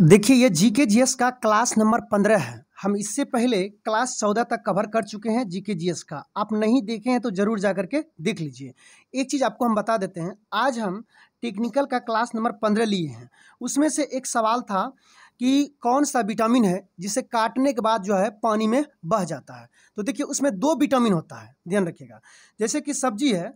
देखिए, ये GK GS का क्लास नंबर पंद्रह है। हम इससे पहले क्लास चौदह तक कवर कर चुके हैं जीके जीएस का। आप नहीं देखे हैं तो ज़रूर जा करके देख लीजिए। एक चीज़ आपको हम बता देते हैं, आज हम टेक्निकल का क्लास नंबर पंद्रह लिए हैं। उसमें से एक सवाल था कि कौन सा विटामिन है जिसे काटने के बाद जो है पानी में बह जाता है? तो देखिए, उसमें दो विटामिन होता है, ध्यान रखिएगा। जैसे कि सब्ज़ी है,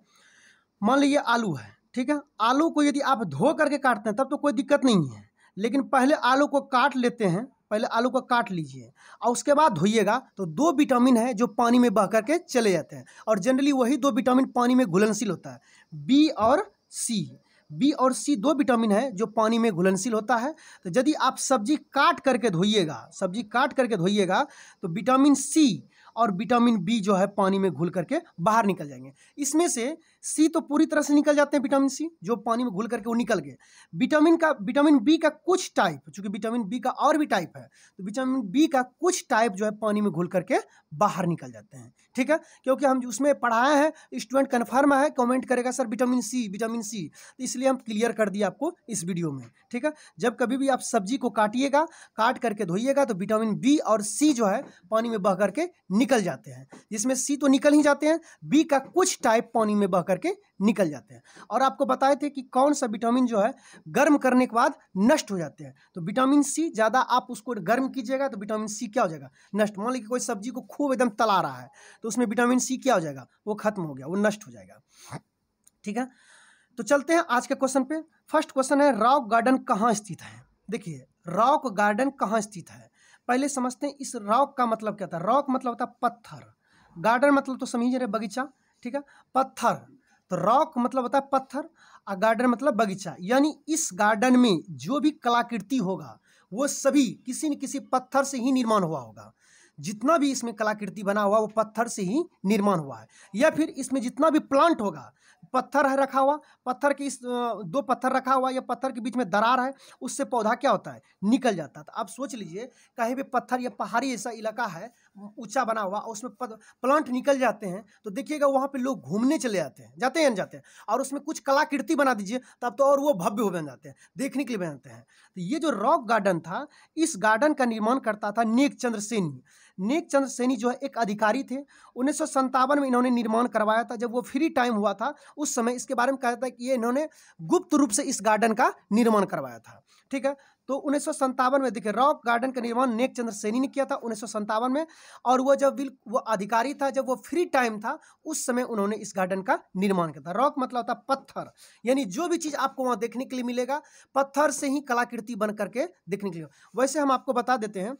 मान लीजिए आलू है, ठीक है? आलू को यदि आप धो करके काटते हैं, तब तो कोई दिक्कत नहीं है। लेकिन पहले आलू को काट लेते हैं, पहले आलू को काट लीजिए और उसके बाद धोइएगा तो दो विटामिन है जो पानी में बह करके चले जाते हैं। और जनरली वही दो विटामिन पानी में घुलनशील होता है बी और सी बी और सी दो विटामिन है जो पानी में घुलनशील होता है। तो यदि आप सब्ज़ी काट करके धोइएगा, सब्ज़ी काट करके धोइएगा तो विटामिन सी और विटामिन बी जो है पानी में घुल करके बाहर निकल जाएँगे। इसमें से सी तो पूरी तरह से निकल जाते हैं विटामिन सी, जो पानी में घुल करके वो निकल गए। विटामिन का, विटामिन बी का कुछ टाइप चूँकि विटामिन बी का और भी टाइप है तो विटामिन बी का कुछ टाइप जो है पानी में घुल करके बाहर निकल जाते हैं। ठीक है? क्योंकि हम उसमें पढ़ाए हैं स्टूडेंट कन्फर्म है कमेंट करेगा, sir, vitamin C vitamin C. तो इसलिए हम क्लियर कर दिए आपको इस वीडियो में। ठीक है? जब कभी भी आप सब्ज़ी को काटिएगा, काट करके धोइएगा तो विटामिन बी और सी जो है, पानी में बह करके निकल जाते हैं। जिसमें सी तो निकल ही जाते हैं, बी का कुछ टाइप पानी में बह करके निकल जाते हैं। और आपको बताए थे कि कौन सा विटामिन जो है, गर्म करने के बाद नष्ट हो जाते हैं। तो विटामिन सी ज़्यादा आप उसको गर्म कीजिएगा तो विटामिन सी क्या हो जाएगा? नष्ट। मान लीजिए कोई सब्ज़ी को खूब एकदम तला रहा है तो उसमें विटामिन सी क्या हो जाएगा? वो खत्म हो गया, वो नष्ट हो जाएगा। ठीक है? तो चलते हैं आज के क्वेश्चन पे। फ़र्स्ट क्वेश्चन है रॉक गार्डन कहाँ स्थित है? देखिए रॉक गार्डन कहाँ स्थित है? पहले समझते हैं, इस रॉक का मतलब क्या था? रॉक मतलब होता है पत्थर। गार्डन मतलब तो समझ रहे बगीचा, ठीक है? पत्थर। तो रॉक मतलब होता है पत्थर और गार्डन मतलब बगीचा। यानी इस गार्डन में जो भी कलाकृति होगा, वो सभी किसी न किसी पत्थर से ही निर्माण हुआ होगा। जितना भी इसमें कलाकृति बना हुआ, वो पत्थर से ही निर्माण हुआ है। या फिर इसमें जितना भी प्लांट होगा पत्थर है रखा हुआ, पत्थर की इस दो पत्थर रखा हुआ, या पत्थर के बीच में दरार है, उससे पौधा क्या होता है? निकल जाता है। तो आप सोच लीजिए, कहीं भी पत्थर या पहाड़ी ऐसा इलाका है ऊँचा बना हुआ उसमें प्लांट निकल जाते हैं तो देखिएगा वहाँ पे लोग घूमने चले जाते हैं जाते हैं जाते हैं, और उसमें कुछ कलाकृति बना दीजिए, तब तो और वो भव्य हो बन जाते हैं, देखने के लिए बन जाते हैं। तो ये जो रॉक गार्डन था, इस गार्डन का निर्माण करता था नेक चंद्र सेनी। नेक चंद्र सैनी जो है, एक अधिकारी थे। उन्नीस में इन्होंने निर्माण करवाया था। जब वो फ्री टाइम हुआ था, उस समय इसके बारे में कहा था कि ये इन्होंने गुप्त रूप से इस गार्डन का निर्माण करवाया था। ठीक है? तो उन्नीस में देखिए, रॉक गार्डन का निर्माण नेक चंद्र सैनी ने किया था उन्नीस में। और वह जब वो अधिकारी था, जब वो फ्री टाइम था, उस समय उन्होंने इस गार्डन का निर्माण किया था। रॉक मतलब होता पत्थर। यानी जो भी चीज़ आपको वहाँ देखने के लिए मिलेगा, पत्थर से ही कलाकृति बन करके देखने के लिए। वैसे हम आपको बता देते हैं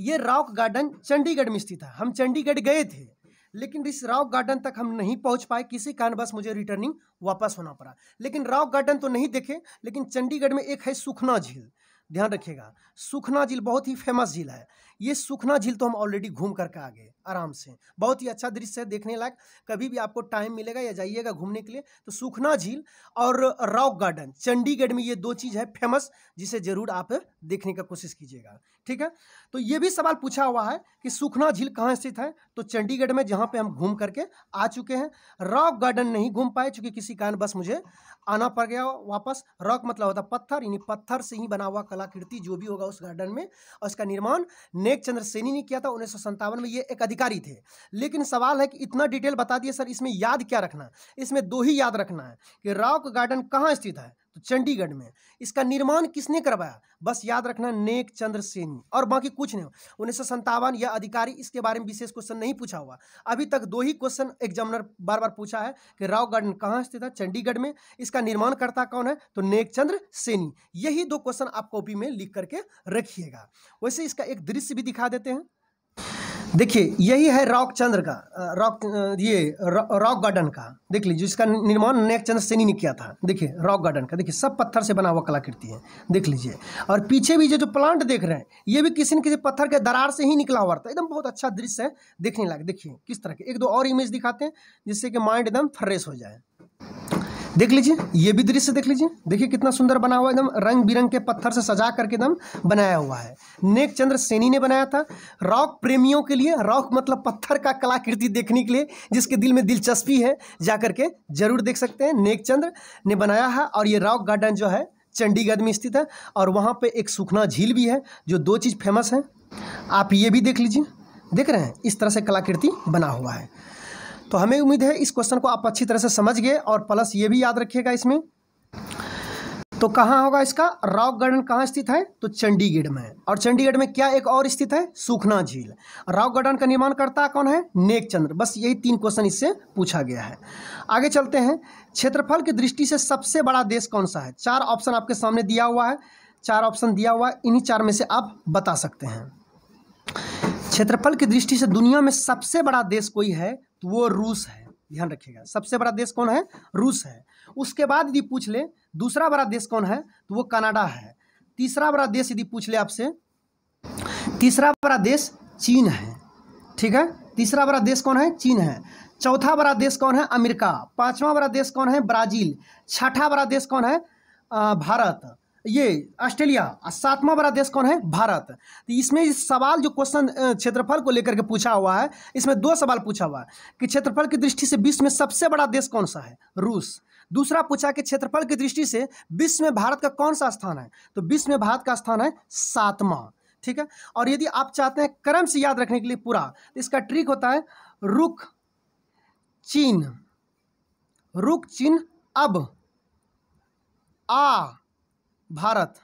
ये रॉक गार्डन चंडीगढ़ में स्थित है। हम चंडीगढ़ गए थे, लेकिन इस रॉक गार्डन तक हम नहीं पहुँच पाए। किसी कारण बस मुझे रिटर्निंग वापस होना पड़ा। लेकिन रॉक गार्डन तो नहीं देखे, लेकिन चंडीगढ़ में एक है सुखना झील। ध्यान रखिएगा, सुखना झील बहुत ही फ़ेमस झील है। ये सुखना झील तो हम ऑलरेडी घूम करके आ गए, आराम से। बहुत ही अच्छा दृश्य है, देखने लायक। कभी भी आपको टाइम मिलेगा या जाइएगा घूमने के लिए तो सुखना झील और रॉक गार्डन चंडीगढ़ में ये दो चीज़ है फ़ेमस जिसे ज़रूर आप देखने का कोशिश कीजिएगा। ठीक है? तो ये भी सवाल पूछा हुआ है कि सुखना झील कहाँ स्थित है? तो चंडीगढ़ में, जहाँ पे हम घूम करके आ चुके हैं। रॉक गार्डन नहीं घूम पाए, चूँकि किसी कारण बस मुझे आना पड़ गया वापस। रॉक मतलब होता पत्थर, यानी पत्थर से ही बना हुआ कलाकृति, जो भी होगा उस गार्डन में, और उसका निर्माण नेक चंद्र सेनी ने किया था, उन्नीस में ये एक अधिकारी थे। लेकिन सवाल है कि इतना डिटेल बता दिए, सर, इसमें याद क्या रखना? इसमें दो ही याद रखना है कि रॉक गार्डन कहाँ स्थित है? चंडीगढ़ में। इसका निर्माण किसने करवाया? बस याद रखना, नेक चंद्र सेनी। और बाकी कुछ नहीं। उन्नीस सौ संतावन या अधिकारी इसके बारे में विशेष क्वेश्चन नहीं पूछा हुआ। अभी तक दो ही क्वेश्चन एग्जामिनर बार बार पूछा है कि राव गार्डन कहाँ स्थित है? चंडीगढ़ में। इसका निर्माण करता कौन है? तो नेक चंद्र सेनी। यही दो क्वेश्चन आप कॉपी में लिख करके रखिएगा। वैसे इसका एक दृश्य भी दिखा देते हैं। देखिए, यही है रॉक चंद्र का रॉक ये रॉक गार्डन का। देख लीजिए, जिसका निर्माण नेक चंद्र सेनी ने किया था। देखिए, रॉक गार्डन का। देखिए, सब पत्थर से बना हुआ कलाकृति है। देख लीजिए। और पीछे भी जो जो प्लांट देख रहे हैं, ये भी किसी न किसी पत्थर के दरार से ही निकला हुआ था। एकदम बहुत अच्छा दृश्य है, देखने लायक। देखिए, किस तरह के। एक दो और इमेज दिखाते हैं, जिससे कि माइंड एकदम फ्रेश हो जाए। देख लीजिए, ये भी दृश्य देख लीजिए। देखिए कितना सुंदर बना हुआ एकदम रंग बिरंग के पत्थर से सजा करके एकदम बनाया हुआ है। नेक चंद्र सेनी ने बनाया था रॉक प्रेमियों के लिए, रॉक मतलब पत्थर का कलाकृति देखने के लिए, जिसके दिल में दिलचस्पी है, जा करके ज़रूर देख सकते हैं। नेक चंद्र ने बनाया है और ये रॉक गार्डन जो है, चंडीगढ़ में स्थित है और वहाँ पे एक सुखना झील भी है, जो दो चीज़ फ़ेमस है। आप ये भी देख लीजिए। देख रहे हैं, इस तरह से कलाकृति बना हुआ है। तो हमें उम्मीद है इस क्वेश्चन को आप अच्छी तरह से समझ गए और प्लस ये भी याद रखिएगा इसमें। तो कहाँ होगा इसका? रॉक गार्डन कहाँ स्थित है? तो चंडीगढ़ में। और चंडीगढ़ में क्या एक और स्थित है? सुखना झील। रॉक गार्डन का निर्माण करता कौन है? नेक चंद्र बस यही तीन क्वेश्चन इससे पूछा गया है। आगे चलते हैं। क्षेत्रफल की दृष्टि से सबसे बड़ा देश कौन सा है? चार ऑप्शन आपके सामने दिया हुआ है। चार ऑप्शन दिया हुआ है। इन्हीं चार में से आप बता सकते हैं। क्षेत्रफल की दृष्टि से दुनिया में सबसे बड़ा देश कोई है? तो वो रूस है, ध्यान रखिएगा। सबसे बड़ा देश कौन है? रूस है। उसके बाद यदि पूछ ले, दूसरा बड़ा देश कौन है? तो वो कनाडा है। तीसरा बड़ा देश यदि पूछ ले आपसे, तीसरा बड़ा देश चीन है। ठीक है? तीसरा बड़ा देश कौन है? चीन है। चौथा बड़ा देश कौन है? अमेरिका। पांचवा बड़ा देश कौन है? ब्राज़ील। छठा बड़ा देश कौन है? भारत। ये ऑस्ट्रेलिया, सातवां बड़ा देश कौन है? भारत। तो इसमें इस सवाल जो क्वेश्चन क्षेत्रफल को लेकर के पूछा हुआ है, इसमें दो सवाल पूछा हुआ है कि क्षेत्रफल की दृष्टि से विश्व में सबसे बड़ा देश कौन सा है? रूस। दूसरा पूछा कि क्षेत्रफल की दृष्टि से विश्व में भारत का कौन सा स्थान है? तो विश्व में भारत का स्थान है सातवां, ठीक है? और यदि आप चाहते हैं क्रम से याद रखने के लिए पूरा तो इसका ट्रिक होता है रुख चीन। रुख चीन अब। आ। भारत।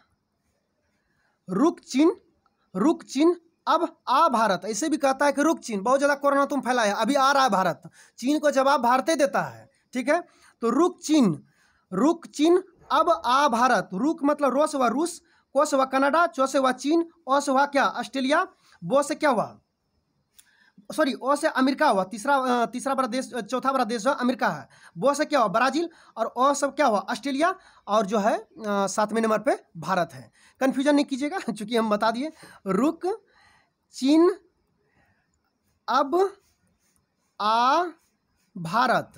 रुक चीन रुक चीन, अब आ भारत। ऐसे भी कहता है कि रुक चीन, बहुत ज़्यादा कोरोना तुम फैलाया अभी आ रहा है भारत। चीन को जवाब भारत देता है, ठीक है? तो रुक चीन रुक चीन, अब आ भारत। रुक मतलब रोस हुआ रूस को से हुआ कनाडा चौ से हुआ चीन ओ से हुआ क्या? ऑस्ट्रेलिया बो से क्या हुआ? सॉरी, ओ से अमेरिका हुआ, तीसरा तीसरा बड़ा देश, चौथा बड़ा देश है, अमेरिका है। बो से क्या हुआ? ब्राज़ील और ओ सब क्या हुआ? ऑस्ट्रेलिया और जो है सातवें नंबर पे भारत है। कन्फ्यूज़न नहीं कीजिएगा, चूँकि हम बता दिए। रुक, चीन, अब आ, भारत।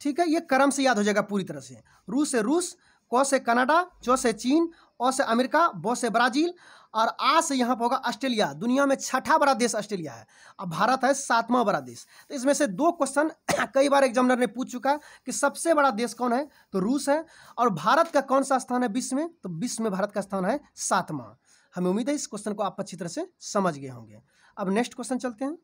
ठीक है, ये क्रम से याद हो जाएगा पूरी तरह से। रूस से रूस, को से कनाडा चौ से चीन, ओ से अमेरिका बो से ब्राज़ील और आ से यहाँ पर होगा ऑस्ट्रेलिया। दुनिया में छठा बड़ा देश ऑस्ट्रेलिया है। और भारत है सातवां बड़ा देश। तो इसमें से दो क्वेश्चन कई बार एग्जामिनर ने पूछ चुका कि सबसे बड़ा देश कौन है? तो रूस है। और भारत का कौन सा स्थान है विश्व में? तो विश्व में भारत का स्थान है सातवां। हमें उम्मीद है इस क्वेश्चन को आप अच्छी तरह से समझ गए होंगे। अब नेक्स्ट क्वेश्चन चलते हैं।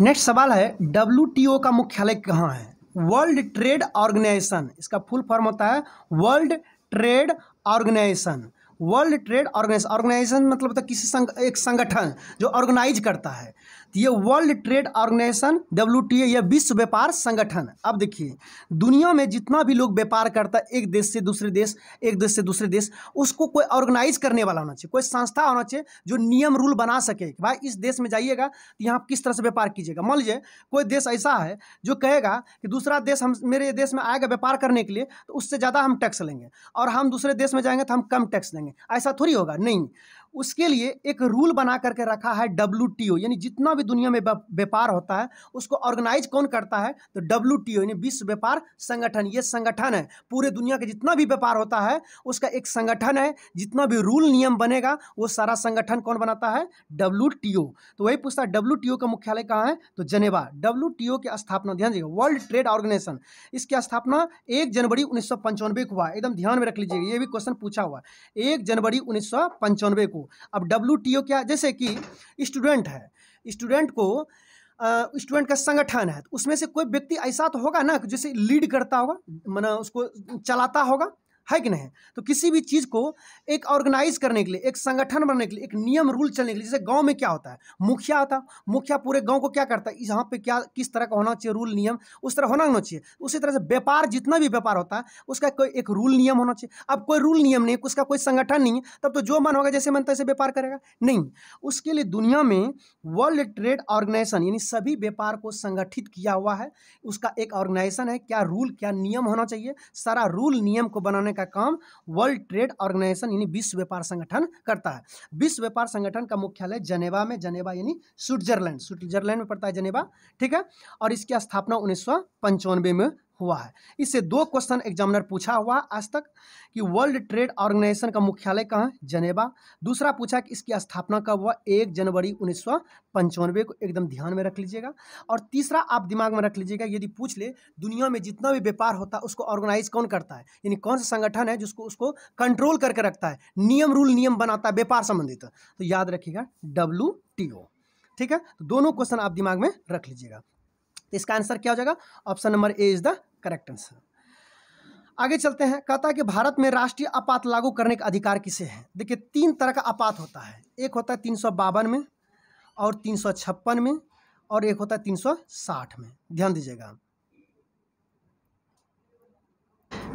नेक्स्ट सवाल है डब्ल्यूटीओ का मुख्यालय कहाँ है? वर्ल्ड ट्रेड ऑर्गेनाइजेशन इसका फुल फॉर्म होता है World Trade Organization World Trade Organization Organization मतलब है किसी संग, एक संगठन जो ऑर्गेनाइज करता है। तो ये World Trade Organization W T यह विश्व व्यापार संगठन। अब देखिए दुनिया में जितना भी लोग व्यापार करता है एक देश से दूसरे देश एक देश से दूसरे देश उसको कोई ऑर्गेनाइज करने वाला होना चाहिए। कोई संस्था होना चाहिए जो नियम रूल बना सके भाई इस देश में जाइएगा तो यहाँ किस तरह से व्यापार कीजिएगा। मान लीजिए कोई देश ऐसा है जो कहेगा कि दूसरा देश हम मेरे देश में आएगा व्यापार करने के लिए तो उससे ज़्यादा हम टैक्स लेंगे और हम दूसरे देश में जाएँगे तो हम कम टैक्स देंगे। ऐसा थोड़ी होगा? नहीं। उसके लिए एक रूल बना करके रखा है डब्ल्यू यानी जितना भी दुनिया में व्यापार होता है, उसको ऑर्गेनाइज कौन करता है? तो डब्ल्यू यानी विश्व व्यापार संगठन। ये संगठन है, पूरे दुनिया का जितना भी व्यापार होता है, उसका एक संगठन है। जितना भी रूल नियम बनेगा, वो सारा संगठन कौन बनाता है? डब्ल्यू तो वही पूछता है डब्ल्यू का मुख्यालय कहाँ है? तो जनेवा। डब्ल्यू की स्थापना, ध्यान दीजिएगा वर्ल्ड ट्रेड ऑर्गेनाइजेशन इसकी स्थापना एक जनवरी उन्नीस को हुआ। एकदम ध्यान में रख लीजिएगा, ये भी क्वेश्चन पूछा हुआ। एक जनवरी उन्नीस को। अब डब्ल्यू क्या, जैसे कि स्टूडेंट है स्टूडेंट को स्टूडेंट का संगठन है उसमें से कोई व्यक्ति ऐसा तो होगा ना जैसे लीड करता होगा, मैंने उसको चलाता होगा? है कि नहीं? तो किसी भी चीज़ को एक ऑर्गेनाइज करने के लिए, एक संगठन बनने के लिए, एक नियम रूल चलने के लिए, जैसे गाँव में क्या होता है? मुखिया है मुखिया पूरे गाँव को क्या करता है? यहाँ पे क्या, किस तरह का होना चाहिए रूल नियम? उस तरह होना होना चाहिए। उसी तरह से व्यापार, जितना भी व्यापार होता है, उसका कोई एक रूल नियम होना चाहिए। अब कोई रूल नियम नहीं, उसका कोई संगठन नहीं है, तब तो जो मन होगा, जैसे मन तैसे व्यापार करेगा। नहीं, उसके लिए दुनिया में वर्ल्ड ट्रेड ऑर्गेनाइजेशन यानी सभी व्यापार को संगठित किया हुआ है, उसका एक ऑर्गेनाइजेशन है, क्या रूल क्या नियम होना चाहिए? सारा रूल नियम को बनाने का काम वर्ल्ड ट्रेड ऑर्गेनाइजेशन यानी विश्व व्यापार संगठन करता है। विश्व व्यापार संगठन का मुख्यालय जनेवा में, जनेवा यानी स्विट्जरलैंड स्विट्जरलैंड में पड़ता है जनेवा, ठीक है? और इसकी स्थापना उन्नीस में हुआ है। इससे दो क्वेश्चन एग्जामिनर पूछा हुआ आज तक कि वर्ल्ड ट्रेड ऑर्गेनाइजेशन का मुख्यालय कहाँ है? जनेवा। दूसरा पूछा कि इसकी स्थापना कब हुआ? एक जनवरी उन्नीस सौ पंचानवे को एकदम ध्यान में रख लीजिएगा। और तीसरा आप दिमाग में रख लीजिएगा, यदि पूछ ले, दुनिया में जितना भी व्यापार होता है, उसको ऑर्गेनाइज कौन करता है? यानी कौन सा संगठन है जिसको उसको कंट्रोल करके रखता है? नियम रूल नियम बनाता है, व्यापार संबंधित। तो याद रखिएगा डब्ल्यूटीओ ठीक है? तो दोनों क्वेश्चन आप दिमाग में रख लीजिएगा। तो इसका आंसर क्या हो जाएगा? Option number A is the correct answer. आगे चलते हैं। कहता है कि भारत में राष्ट्रीय आपात लागू करने का अधिकार किसे है? देखिए, तीन तरह का आपात होता है। एक होता है तीन सौ बावन में और तीन सौ छप्पन में और एक होता है तीन सौ साठ में। ध्यान दीजिएगा।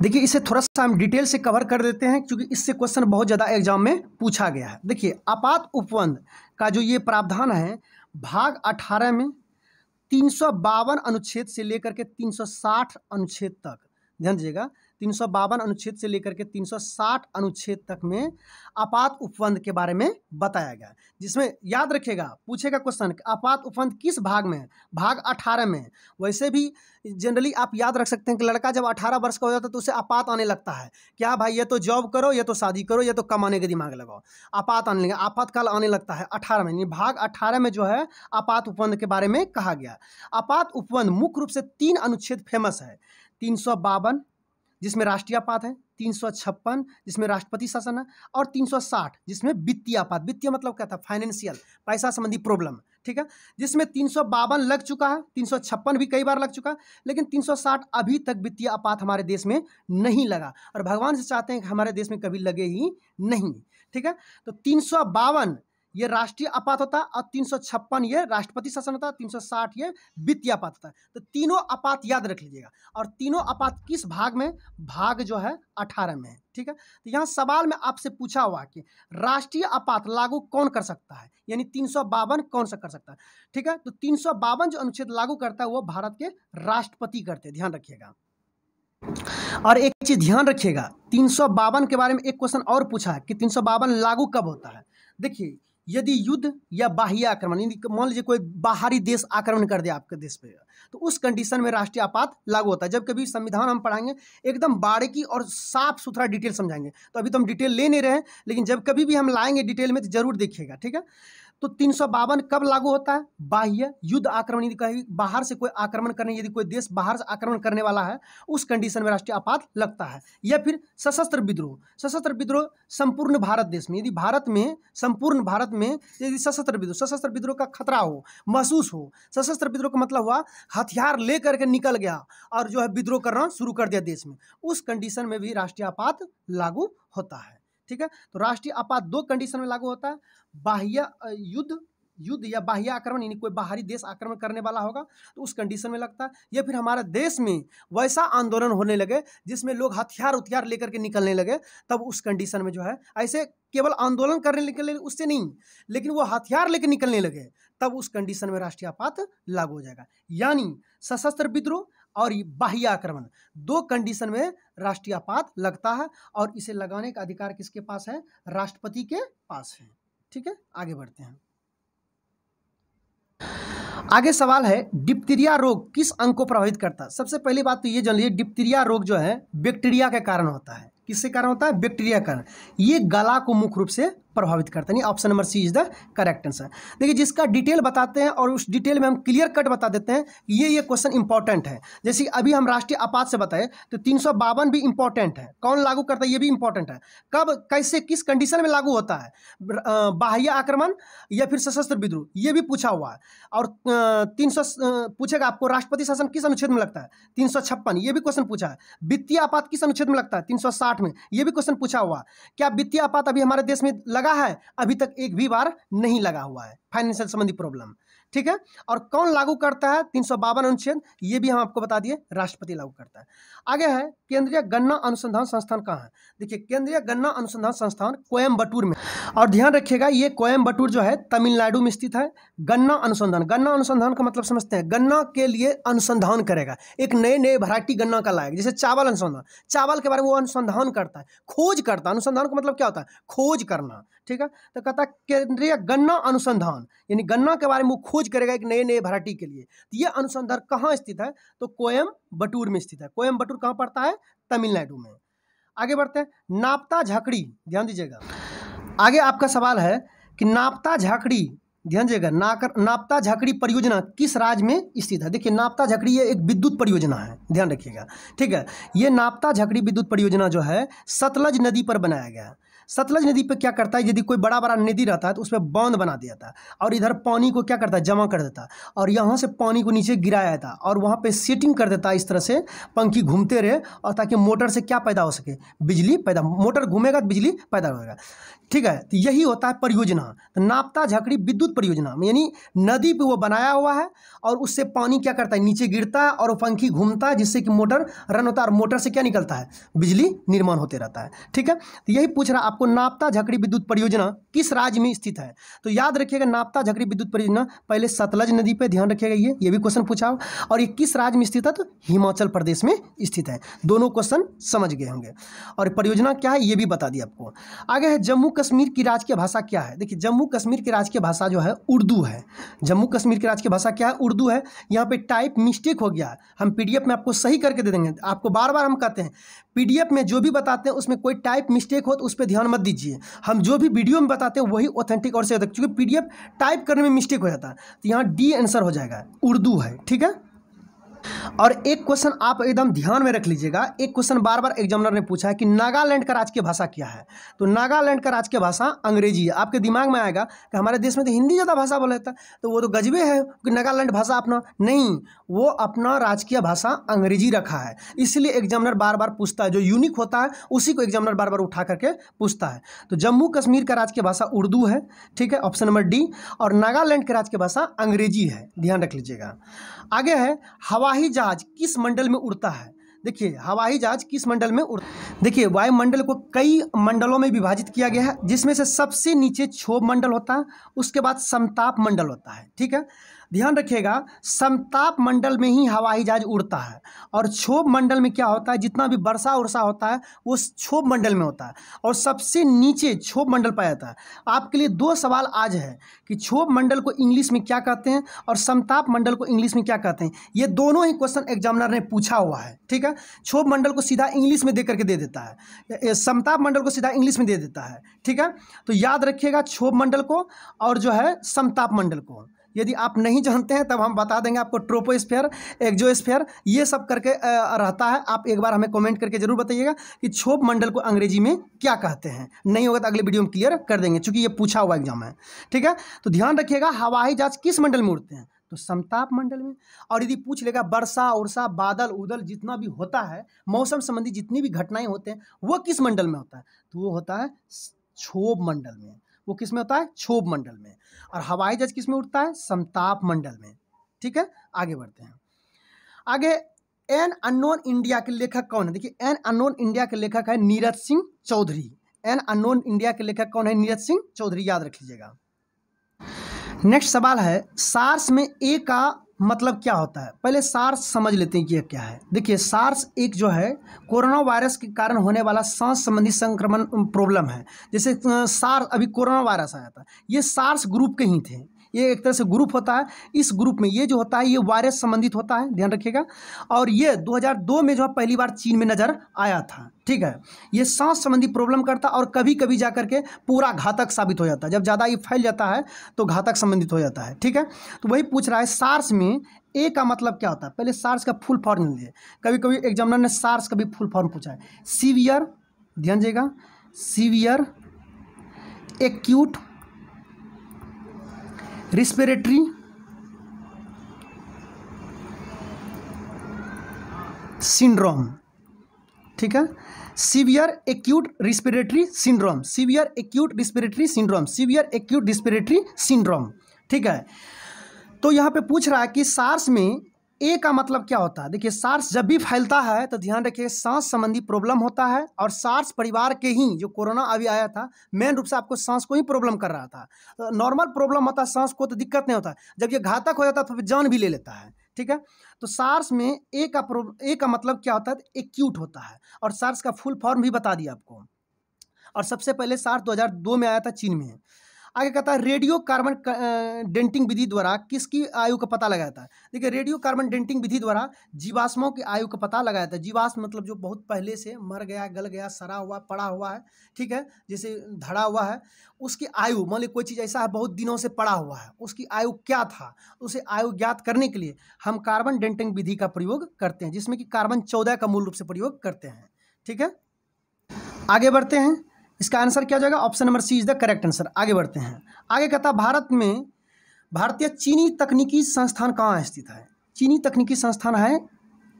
देखिए, इसे थोड़ा सा हम डिटेल से कवर कर देते हैं क्योंकि इससे क्वेश्चन बहुत ज़्यादा एग्ज़ाम में पूछा गया है। देखिए, आपात उपबंध का जो ये प्रावधान है, भाग अठारह में तीन सौ बावन अनुच्छेद से लेकर के तीन सौ साठ अनुच्छेद तक। ध्यान दीजिएगा तीन सौ बावन अनुच्छेद से लेकर के तीन सौ साठ अनुच्छेद तक में आपात उपबंध के बारे में बताया गया जिसमें याद रखिएगा, पूछेगा क्वेश्चन आपात उपबंध किस भाग में? है भाग अठारह में। वैसे भी जनरली आप याद रख सकते हैं कि लड़का जब अठारह वर्ष का हो जाता है तो उसे आपात आने लगता है। क्या भाई, ये तो जॉब करो, या तो शादी करो, या तो कमाने के दिमाग लगाओ। आपात आने लगे, आपातकाल आने लगता है अठारह में। भाग अठारह में जो है, आपात उपबंध के बारे में कहा गया। आपात उपबंध मुख्य रूप से तीन अनुच्छेद फ़ेमस है। तीन सौ बावन जिसमें राष्ट्रीय आपात है, तीन सौ छप्पन, जिसमें राष्ट्रपति शासन है, और तीन सौ साठ, जिसमें वित्तीय आपात वित्तीय मतलब क्या था? फाइनेंशियल पैसा संबंधी प्रॉब्लम ठीक है? जिसमें तीन सौ बावन लग चुका है, तीन सौ छप्पन भी कई बार लग चुका है, लेकिन तीन सौ साठ अभी तक वित्तीय आपात हमारे देश में नहीं लगा। और भगवान से चाहते हैं कि हमारे देश में कभी लगे ही नहीं, ठीक है? तो तीन सौ बावन ये राष्ट्रीय आपात होता और तीन सौ छप्पन ये राष्ट्रपति शासन सौ साठ ये वित्तीय आपात होता। तो तीनों आपात याद रख लीजिएगा। और तीनों आपात किस भाग में? भाग जो है अठारह में है ठीक है? तो यहाँ सवाल में आपसे पूछा हुआ कि राष्ट्रीय आपात लागू कौन कर सकता है? यानी तीन सौ बावन कौन सा कर सकता है? ठीक है? तो तीन सौ बावन जो अनुच्छेद लागू करता है, वो भारत के राष्ट्रपति करते हैं। ध्यान रखिएगा। और एक चीज़ ध्यान रखिएगा, तीन सौ बावन के बारे में एक क्वेश्चन और पूछा है कि तीन सौ बावन लागू कब होता है? देखिए यदि युद्ध या बाह्य आक्रमण यदि मान लीजिए कोई बाहरी देश आक्रमण कर दे आपके देश पे तो उस कंडीशन में राष्ट्रीय आपात लागू होता है। जब कभी संविधान हम पढ़ाएँगे, एकदम बारीकी और साफ़ सुथरा डिटेल समझाएँगे। तो अभी तो हम डिटेल ले नहीं रहे हैं, लेकिन जब कभी भी हम लाएँगे डिटेल में तो ज़रूर देखिएगा, ठीक है? तो तीन सौ बावन कब लागू होता है? बाह्य युद्ध आक्रमण, यदि कहीं बाहर से कोई आक्रमण करने, यदि कोई देश बाहर से आक्रमण करने वाला है, उस कंडीशन में राष्ट्रीय आपात लगता है। या फिर सशस्त्र विद्रोह। सशस्त्र विद्रोह संपूर्ण भारत देश में, यदि भारत में, संपूर्ण भारत में यदि सशस्त्र विद्रोह सशस्त्र विद्रोह का खतरा हो, महसूस हो, सशस्त्र विद्रोह का मतलब हुआ, हथियार ले करके निकल गया और जो है विद्रोह करना शुरू कर दिया देश में, उस कंडीशन में भी राष्ट्रीय आपात लागू होता है। ठीक है? तो राष्ट्रीय आपात दो कंडीशन में लागू होता है। बाह्य युद्ध युद्ध या बाह्य आक्रमण, यानी कोई बाहरी देश आक्रमण करने वाला होगा तो उस कंडीशन में लगता है। या फिर हमारे देश में वैसा आंदोलन होने लगे, जिसमें लोग हथियार उथियार लेकर के निकलने लगे, तब उस कंडीशन में जो है, ऐसे केवल आंदोलन करने निकलने उससे नहीं, लेकिन वो हथियार लेकर निकलने लगे, तब उस कंडीशन में राष्ट्रीय आपात लागू हो जाएगा। यानी सशस्त्र विद्रोह और बाह्य आक्रमण। दो कंडीशन में राष्ट्रीय आपात लगता है और इसे लगाने का अधिकार किसके पास है? राष्ट्रपति के पास है। ठीक है? आगे बढ़ते हैं। आगे सवाल है डिप्टीरिया रोग किस अंग को प्रभावित करता है? सबसे पहली बात तो ये जान लीजिए डिप्टीरिया रोग जो है, बैक्टीरिया के कारण होता है। किससे कारण होता है? बैक्टीरिया कारण। ये गला को मुख्य रूप से प्रभावित करते हैं। Option number C is the correct answer देखिए, जिसका डिटेल बताते हैं और उस डिटेल में हम क्लियर कट बता देते हैं, ये ये क्वेश्चन इंपॉर्टेंट है। जैसे अभी हम राष्ट्रीय आपात से बताए तो तीन सौ बावन भी इंपॉर्टेंट है। कौन लागू करता है, ये भी इंपॉर्टेंट है। कब, कैसे, किस कंडीशन में लागू होता है? बाह्य आक्रमण या फिर सशस्त्र विद्रोह? ये भी पूछा हुआ है। और तीन सौ पूछेगा आपको, राष्ट्रपति शासन किस अनुच्छेद में लगता है? तीन सौ छप्पन, ये भी क्वेश्चन पूछा है। वित्तीय आपात किस अनुच्छेद में लगता है? तीन सौ साठ में, ये भी क्वेश्चन पूछा हुआ क्या वित्तीय आपात अभी हमारे देश में है अभी तक एक भी बार नहीं लगा हुआ है। फाइनेंशियल संबंधी प्रॉब्लम ठीक है? और कौन लागू करता है? तीन सौ बावन अनुच्छेद, ये भी हम आपको बता दिए, राष्ट्रपति लागू करता है। आगे है, केंद्रीय गन्ना अनुसंधान संस्थान कहाँ है? देखिए, केंद्रीय गन्ना अनुसंधान संस्थान कोयम्बटूर में। और ध्यान रखिएगा, ये कोयम्बटूर जो है, तमिलनाडु में स्थित है, गन्ना अनुसंधान। गन्ना अनुसंधान का मतलब समझते हैं, गन्ना के लिए अनुसंधान करेगा। एक नए नए वरायटी गन्ना का लाएगा, जैसे चावल अनुसंधान। चावल के बारे में वो अनुसंधान करता है, खोज करता है। अनुसंधान का मतलब क्या होता है? खोज करना, ठीक है? तो कहता है, केंद्रीय गन्ना अनुसंधान, यानी गन्ना के बारे में वो खोज करेगा एक नए नए वैरायटी के लिए। तो ये अनुसंधान कहाँ स्थित है? तो कोयम बटूर में स्थित है। कोयम बटूर कहाँ पड़ता है? तमिलनाडु में। आगे बढ़ते हैं। नापता झाकड़ी, ध्यान दीजिएगा। आगे आपका सवाल है कि नापता झाकड़ी, ध्यान दीजिएगा, नाकर, नापता झाकड़ी परियोजना किस राज्य में स्थित है? देखिए, नापता झाकड़ी ये एक विद्युत परियोजना है, ध्यान रखिएगा। ठीक है? ये नापता झाकड़ी विद्युत परियोजना जो है, सतलज नदी पर बनाया गया है। सतलज नदी पे क्या करता है? यदि कोई बड़ा बड़ा नदी रहता है तो उसमें बाँध बना दिया था और इधर पानी को क्या करता है? जमा कर देता और यहाँ से पानी को नीचे गिराया था और वहाँ पे सेटिंग कर देता इस तरह से पंखी घूमते रहे और ताकि मोटर से क्या पैदा हो सके? बिजली पैदा, मोटर घूमेगा तो बिजली पैदा होगा। ठीक है? तो यही होता है परियोजना। तो नापता झकड़ी विद्युत परियोजना, यानी नदी पे वो बनाया हुआ है और उससे पानी क्या करता है? नीचे गिरता है और पंखी घूमता है, जिससे कि मोटर रन होता है और मोटर से क्या निकलता है? बिजली निर्माण होते रहता है। ठीक है? तो यही पूछ रहा आपको, नापता झकड़ी विद्युत परियोजना किस राज्य में स्थित है? तो याद रखिएगा, नापता झकड़ी विद्युत परियोजना पहले सतलज नदी पर ध्यान रखिएगा ये ये भी क्वेश्चन पूछा और ये किस राज्य में स्थित है? तो हिमाचल प्रदेश में स्थित है। दोनों क्वेश्चन समझ गए होंगे। और परियोजना क्या है? ये भी बता दिया आपको। आगे है जम्मू कश्मीर की राजकीय भाषा क्या है? देखिए, जम्मू कश्मीर की राजकीय भाषा जो है, उर्दू है। जम्मू कश्मीर की राजकीय भाषा क्या है? उर्दू है। यहाँ पे टाइप मिस्टेक हो गया। हम पीडीएफ में आपको सही करके दे देंगे। आपको बार बार हम कहते हैं पीडीएफ में जो भी बताते हैं, उसमें कोई टाइप मिस्टेक हो तो उस पर ध्यान मत दीजिए। हम जो भी वीडियो में बताते हैं, वही ऑथेंटिक और सही होता है, क्योंकि पीडीएफ टाइप करने में मिस्टेक हो जाता है। तो यहाँ डी आंसर हो जाएगा। उर्दू है, ठीक है? और एक क्वेश्चन आप एकदम ध्यान में रख लीजिएगा। एक क्वेश्चन बार बार एग्जामिनर ने पूछा है कि नागालैंड का राजकीय भाषा क्या है? तो नागालैंड का राजकीय भाषा अंग्रेज़ी है। आपके दिमाग में आएगा कि हमारे देश में तो हिंदी ज़्यादा भाषा बोला जाता तो वो तो गजबे है कि नागालैंड भाषा अपना नहीं, वो अपना राजकीय भाषा अंग्रेज़ी रखा है। इसलिए एग्जामिनर बार बार पूछता है। जो यूनिक होता है, उसी को एग्जामिनर बार बार उठा करके पूछता है। तो जम्मू कश्मीर का राजकीय भाषा उर्दू है, ठीक है? ऑप्शन नंबर डी और नागालैंड की राजकीय भाषा अंग्रेज़ी है। ध्यान रख लीजिएगा। आगे है हवाई जहाज़ किस मंडल में उड़ता है? देखिए, हवाई जहाज़ किस मंडल में उड़, देखिए वायुमंडल को कई मंडलों में विभाजित किया गया है, जिसमें से सबसे नीचे क्षोभ मंडल होता है, उसके बाद समताप मंडल होता है, ठीक है? ध्यान रखिएगा, समताप मंडल में ही हवाई जहाज़ उड़ता है। और क्षोभ मंडल में क्या होता है? जितना भी वर्षा उर्षा होता है, वो क्षोभ मंडल में होता है। और सबसे नीचे क्षोभ मंडल पाया जाता है। आपके लिए दो सवाल आज है कि क्षोभ मंडल को इंग्लिश में क्या कहते हैं और समताप मंडल को इंग्लिश में क्या कहते हैं? ये दोनों ही क्वेश्चन एग्जामिनर ने पूछा हुआ है, ठीक है? क्षोभ मंडल को सीधा इंग्लिश में दे करके दे देता है। समताप मंडल को सीधा इंग्लिश में दे देता है, ठीक है? तो याद रखिएगा क्षोभ मंडल को और जो है समताप मंडल को। यदि आप नहीं जानते हैं, तब हम बता देंगे आपको ट्रोपोस्फेयर एक्जोस्फेयर ये सब करके रहता है। आप एक बार हमें कमेंट करके ज़रूर बताइएगा कि क्षोभ मंडल को अंग्रेज़ी में क्या कहते हैं। नहीं होगा तो अगले वीडियो में क्लियर कर देंगे, चूँकि ये पूछा हुआ एग्ज़ाम है। ठीक है? तो ध्यान रखिएगा, हवाई जहाज़ किस मंडल में उड़ते हैं? तो समताप मंडल में। और यदि पूछ लेगा वर्षा उर्षा बादल, उदल जितना भी होता है, मौसम संबंधी जितनी भी घटनाएँ होते हैं, वो किस मंडल में होता है? तो वो होता है क्षोभ मंडल में। वो किसमें होता है? क्षोभ मंडल में। और हवाई जहाज़ किसमें उठता है? समताप मंडल में। ठीक है? आगे बढ़ते हैं। आगे, एन अनोन इंडिया के लेखक कौन है? देखिए, एन अनोन इंडिया के लेखक है Neeraj Singh Chaudhary. An unknown India के लेखक कौन है? नीरज सिंह चौधरी, याद रख लीजिएगा। नेक्स्ट सवाल है, सार्स में ए का मतलब क्या होता है? पहले सार्स समझ लेते हैं कि यह क्या है। देखिए सार्स एक जो है, कोरोना वायरस के कारण होने वाला सांस संबंधी संक्रमण प्रॉब्लम है। जैसे सार्स अभी कोरोना वायरस आया था। ये सार्स ग्रुप के ही थे। ये एक तरह से ग्रुप होता है। इस ग्रुप में ये जो होता है, ये वायरस संबंधित होता है, ध्यान रखिएगा। और ये 2002 में जो है पहली बार चीन में नज़र आया था, ठीक है? ये सांस संबंधी प्रॉब्लम करता और कभी कभी जा करके पूरा घातक साबित हो जाता है। जब ज़्यादा ये फैल जाता है तो घातक संबंधित हो जाता है, ठीक है? तो वही पूछ रहा है सार्स में ए का मतलब क्या होता है? पहले सार्स का फुल फॉर्म लीजिए कभी कभी एग्जामिनर ने सार्स का भी फुल फॉर्म पूछा है। सीवियर ध्यान देगा सीवियर एक्यूट रिस्पिरेटरी सिंड्रोम ठीक है? Severe acute respiratory syndrome severe acute respiratory syndrome severe acute respiratory syndrome ठीक है? तो यहाँ पे पूछ रहा है कि सार्स में ए का मतलब क्या होता है? देखिए सार्स जब भी फैलता है तो ध्यान रखिए, सांस संबंधी प्रॉब्लम होता है और सार्स परिवार के ही, जो कोरोना अभी आया था मेन रूप से आपको सांस को ही प्रॉब्लम कर रहा था। तो नॉर्मल प्रॉब्लम होता है, सांस को तो दिक्कत नहीं होता। जब ये घातक हो जाता है तो फिर जान भी ले लेता है, ठीक है? तो सार्स में ए का ए का मतलब क्या होता है? एक्यूट होता है। और सार्स का फुल फॉर्म भी बता दिया आपको। और सबसे पहले सार्स दो हज़ार दो में आया था, चीन में। आगे कहता है, रेडियो कार्बन डेंटिंग विधि द्वारा किसकी आयु का पता लगाया था? देखिए, रेडियो कार्बन डेंटिंग विधि द्वारा जीवाश्मों की आयु का पता लगाया था। जीवाश्म मतलब जो बहुत पहले से मर गया, गल गया सड़ा हुआ, पड़ा हुआ है, ठीक है? जैसे धड़ा हुआ है, उसकी आयु, मान ली कोई चीज़ ऐसा है, बहुत दिनों से पड़ा हुआ है, उसकी आयु क्या था? उसे आयु ज्ञात करने के लिए हम कार्बन डेंटिंग विधि का प्रयोग करते हैं, जिसमें कि कार्बन चौदह का मूल रूप से प्रयोग करते हैं, ठीक है? आगे बढ़ते हैं। इसका आंसर क्या जाएगा? Option number C is the correct answer. आगे बढ़ते हैं। आगे कहता भारत में भारतीय चीनी तकनीकी संस्थान कहाँ स्थित है? चीनी तकनीकी संस्थान है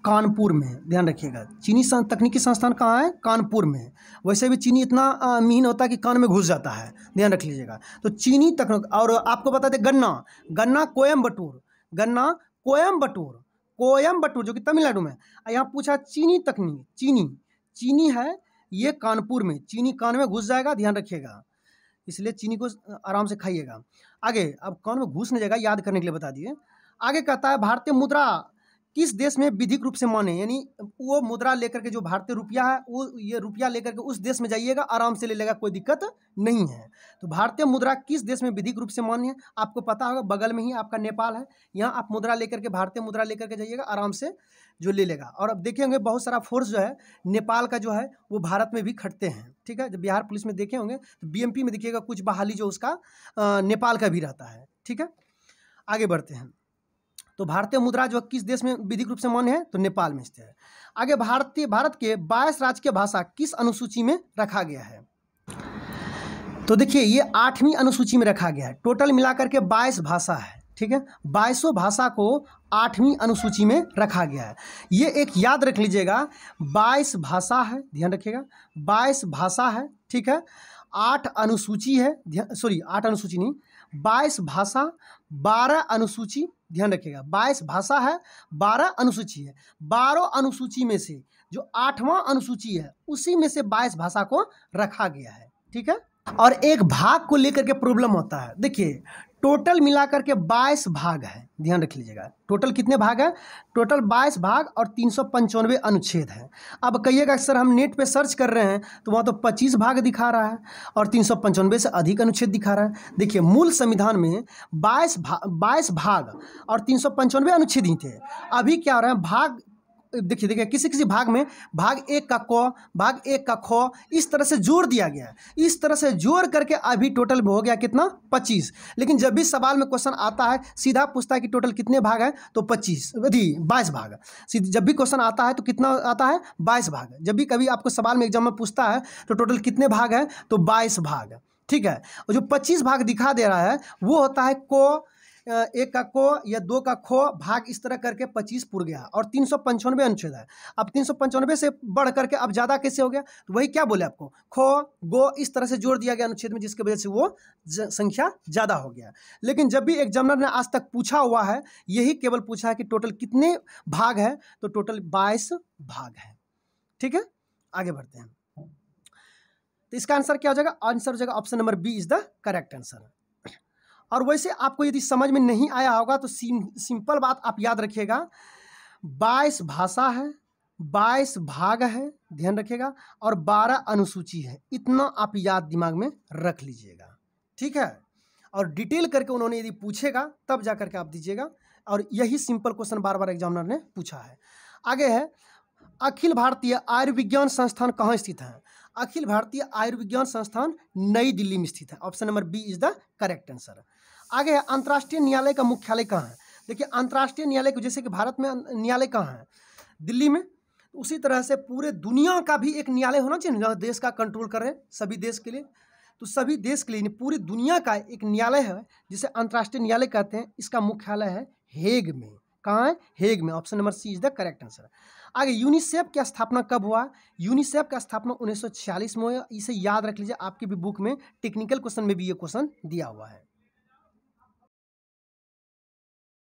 कानपुर में। ध्यान रखिएगा चीनी सं, तकनीकी संस्थान कहाँ है? कानपुर में। वैसे भी चीनी इतना मीन होता है कि कान में घुस जाता है। ध्यान रख लीजिएगा। तो चीनी तकनीक और आपको बता दें गन्ना गन्ना कोयम्बटूर गन्ना कोयम्बटूर कोयम्बटूर जो कि तमिलनाडु में। यहाँ पूछा चीनी तकनीक चीनी चीनी है ये कानपुर में, चीनी कान में घुस जाएगा, ध्यान रखिएगा। इसलिए चीनी को आराम से खाइएगा। आगे, अब कान में घुस नहीं जाएगा, याद करने के लिए बता दिए। आगे कहता है, भारतीय मुद्रा किस देश में विधिक रूप से माने? यानी वो मुद्रा लेकर के जो भारतीय रुपया है, वो ये रुपया लेकर के उस देश में जाइएगा, आराम से ले लेगा, कोई दिक्कत नहीं है। तो भारतीय मुद्रा किस देश में विधिक रूप से मान्य है? आपको पता होगा, बगल में ही आपका नेपाल है। यहाँ आप मुद्रा लेकर के, भारतीय मुद्रा लेकर के जाइएगा, आराम से जो ले लेगा। और अब देखे होंगे, बहुत सारा फोर्स जो है, नेपाल का जो है, वो भारत में भी खटते हैं। ठीक है? जब बिहार पुलिस में देखे होंगे तो बीएमपी में देखिएगा, कुछ बहाली जो उसका नेपाल का भी रहता है। ठीक है? आगे बढ़ते हैं। तो भारतीय मुद्रा जो किस देश में विधिक रूप से मान्य है? तो नेपाल में स्थित है। आगे भारतीय, भारत के बाईस राजकीय भाषा किस अनुसूची में रखा गया है? तो देखिए, ये आठवीं अनुसूची में रखा गया है। टोटल मिलाकर के बाईस भाषा है, ठीक है? बाईसों भाषा को आठवीं अनुसूची में रखा गया है। ये एक याद रख लीजिएगा बाईस भाषा है, ध्यान रखिएगा बाईस भाषा है, ठीक है? आठ अनुसूची है सॉरी, आठ अनुसूची नहीं बाईस भाषा, बारह अनुसूची ध्यान रखिएगा। बाईस भाषा है, बारह अनुसूची है। बारह अनुसूची में से जो आठवां अनुसूची है, उसी में से बाईस भाषा को रखा गया है। ठीक है? और एक भाग को लेकर के प्रॉब्लम होता है। देखिए टोटल मिलाकर के बाईस भाग है। ध्यान रख लीजिएगा। टोटल कितने भाग है? टोटल बाईस भाग और तीन सौ पंचानवे अनुच्छेद है। अब कहिएगा, सर, हम नेट पे सर्च कर रहे हैं तो वहाँ तो पच्चीस भाग दिखा रहा है और तीन सौ पंचानवे से अधिक अनुच्छेद दिखा रहा है। देखिए, मूल संविधान में बाईस भा, बाईस भाग और तीन सौ पंचानवे अनुच्छेद ही थे। अभी क्या हो रहा है? भाग देखिए देखिए, किसी किसी भाग में भाग एक का क, भाग एक का ख इस तरह से जोड़ दिया गया है। इस तरह से जोड़ करके अभी टोटल हो गया कितना? पच्चीस। लेकिन जब भी सवाल में क्वेश्चन आता है, सीधा पूछता है कि टोटल कितने भाग है तो पच्चीस। अभी बाईस भाग। जब भी क्वेश्चन आता है तो कितना आता है? बाईस भाग। जब भी कभी आपको सवाल में एग्ज़ाम में पूछता है तो टोटल कितने भाग है? तो बाईस भाग। ठीक है? और जो पच्चीस भाग दिखा दे रहा है, वो होता है को एक का को या दो का खो भाग इस तरह करके पच्चीस पुर गया और तीन सौ पंचानवे अनुच्छेद है। अब तीन सौ पंचानवे से बढ़ करके अब ज़्यादा कैसे हो गया? तो वही क्या बोले आपको? खो, गो इस तरह से जोड़ दिया गया अनुच्छेद में, जिसकी वजह से वो संख्या ज़्यादा हो गया। लेकिन जब भी एग्जामिनर ने आज तक पूछा हुआ है, यही केवल पूछा है कि टोटल कितने भाग है? तो टोटल बाईस भाग है। ठीक है? आगे बढ़ते हैं। तो इसका आंसर क्या हो जाएगा? आंसर हो जाएगा option number B is the correct answer. और वैसे आपको यदि समझ में नहीं आया होगा तो सिम, सिंपल बात आप याद रखिएगा। बाईस भाषा है बाईस भाग है ध्यान रखिएगा और बारह अनुसूची है। इतना आप याद दिमाग में रख लीजिएगा ठीक है? और डिटेल करके उन्होंने यदि पूछेगा तब जा करके आप दीजिएगा और यही सिंपल क्वेश्चन बार बार एग्जामिनर ने पूछा है। आगे है अखिल भारतीय आयुर्विज्ञान संस्थान कहाँ स्थित है? अखिल भारतीय आयुर्विज्ञान संस्थान नई दिल्ली में स्थित है। Option number B is the correct answer. आगे अंतर्राष्ट्रीय न्यायालय का मुख्यालय कहाँ है? देखिए, अंतर्राष्ट्रीय न्यायालय जैसे कि भारत में न्यायालय कहाँ है? दिल्ली में। उसी तरह से पूरे दुनिया का भी एक न्यायालय होना चाहिए देश का कंट्रोल कर रहे हैं, सभी देश के लिए। तो सभी देश के लिए पूरी दुनिया का एक न्यायालय है, जिसे अंतर्राष्ट्रीय न्यायालय कहते हैं। इसका मुख्यालय है हेग में। कहाँ है? हेग में। Option number C is the correct answer. आगे, यूनिसेफ की स्थापना कब हुआ? यूनिसेफ का स्थापना 1946 में हुआ। इसे याद रख लीजिए, आपकी भी बुक में टेक्निकल क्वेश्चन में भी ये क्वेश्चन दिया हुआ है।